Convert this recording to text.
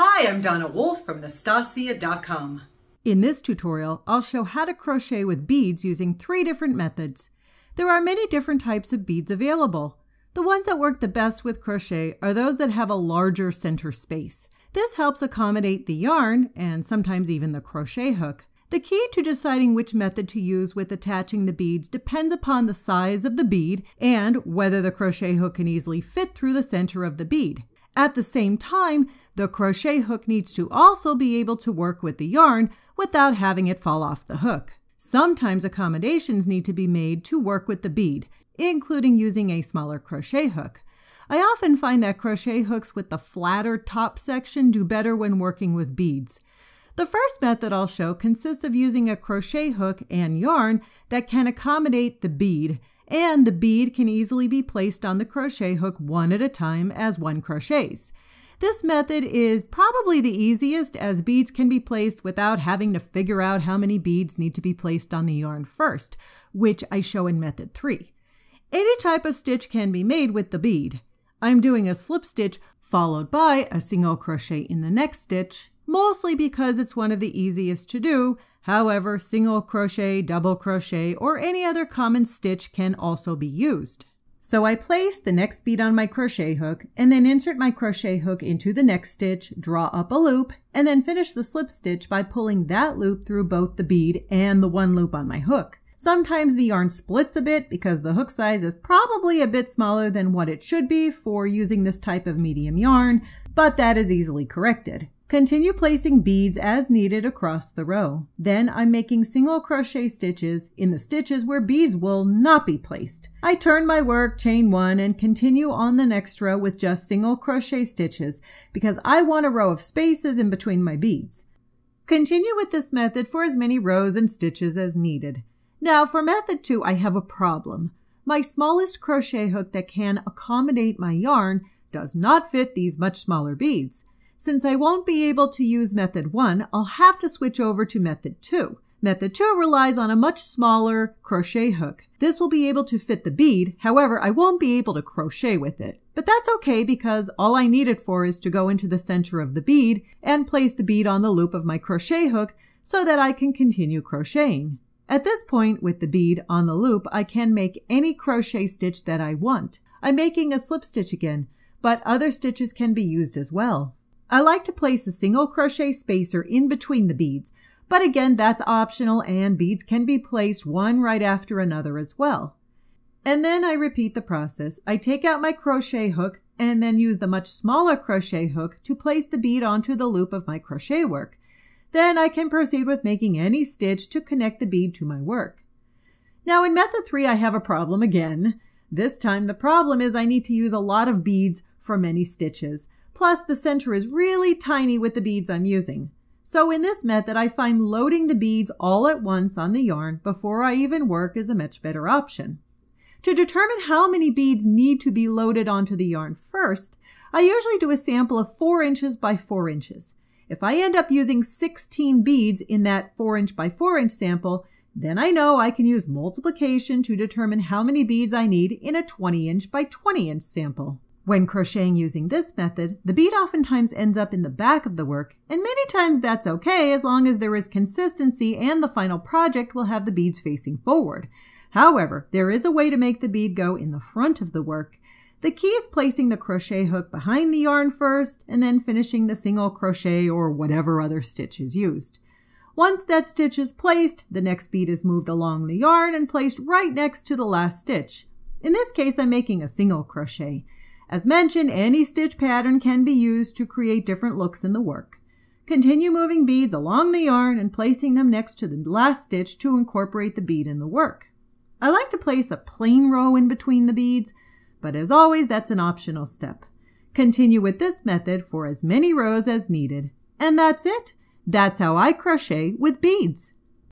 Hi, I'm Donna Wolfe from Naztazia.com. In this tutorial, I'll show how to crochet with beads using three different methods. There are many different types of beads available. The ones that work the best with crochet are those that have a larger center space. This helps accommodate the yarn and sometimes even the crochet hook. The key to deciding which method to use with attaching the beads depends upon the size of the bead and whether the crochet hook can easily fit through the center of the bead. At the same time, the crochet hook needs to also be able to work with the yarn without having it fall off the hook. Sometimes accommodations need to be made to work with the bead, including using a smaller crochet hook. I often find that crochet hooks with the flatter top section do better when working with beads. The first method I'll show consists of using a crochet hook and yarn that can accommodate the bead, and the bead can easily be placed on the crochet hook one at a time as one crochets. This method is probably the easiest as beads can be placed without having to figure out how many beads need to be placed on the yarn first, which I show in method 3. Any type of stitch can be made with the bead. I'm doing a slip stitch followed by a single crochet in the next stitch, mostly because it's one of the easiest to do. However, single crochet, double crochet, or any other common stitch can also be used. So I place the next bead on my crochet hook and then insert my crochet hook into the next stitch, draw up a loop, and then finish the slip stitch by pulling that loop through both the bead and the one loop on my hook. Sometimes the yarn splits a bit because the hook size is probably a bit smaller than what it should be for using this type of medium yarn, but that is easily corrected. Continue placing beads as needed across the row. Then I'm making single crochet stitches in the stitches where beads will not be placed. I turn my work, chain one, and continue on the next row with just single crochet stitches because I want a row of spaces in between my beads. Continue with this method for as many rows and stitches as needed. Now for method two, I have a problem. My smallest crochet hook that can accommodate my yarn does not fit these much smaller beads. Since I won't be able to use method one, I'll have to switch over to method two. Method 2 relies on a much smaller crochet hook. This will be able to fit the bead, however, I won't be able to crochet with it. But that's okay because all I need it for is to go into the center of the bead and place the bead on the loop of my crochet hook so that I can continue crocheting. At this point, with the bead on the loop, I can make any crochet stitch that I want. I'm making a slip stitch again, but other stitches can be used as well. I like to place a single crochet spacer in between the beads, but again, that's optional and beads can be placed one right after another as well. And then I repeat the process. I take out my crochet hook and then use the much smaller crochet hook to place the bead onto the loop of my crochet work. Then I can proceed with making any stitch to connect the bead to my work. Now in method three, I have a problem again. This time the problem is I need to use a lot of beads for many stitches. Plus, the center is really tiny with the beads I'm using. So in this method, I find loading the beads all at once on the yarn before I even work is a much better option. To determine how many beads need to be loaded onto the yarn first, I usually do a sample of 4 inches by 4 inches. If I end up using 16 beads in that 4 inch by 4 inch sample, then I know I can use multiplication to determine how many beads I need in a 20 inch by 20 inch sample. When crocheting using this method, the bead oftentimes ends up in the back of the work, and many times that's okay as long as there is consistency and the final project will have the beads facing forward. However, there is a way to make the bead go in the front of the work. The key is placing the crochet hook behind the yarn first and then finishing the single crochet or whatever other stitch is used. Once that stitch is placed, the next bead is moved along the yarn and placed right next to the last stitch. In this case, I'm making a single crochet. As mentioned, any stitch pattern can be used to create different looks in the work. Continue moving beads along the yarn and placing them next to the last stitch to incorporate the bead in the work. I like to place a plain row in between the beads, but as always, that's an optional step. Continue with this method for as many rows as needed. And that's it. That's how I crochet with beads.